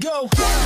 go.